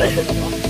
Oh, my God.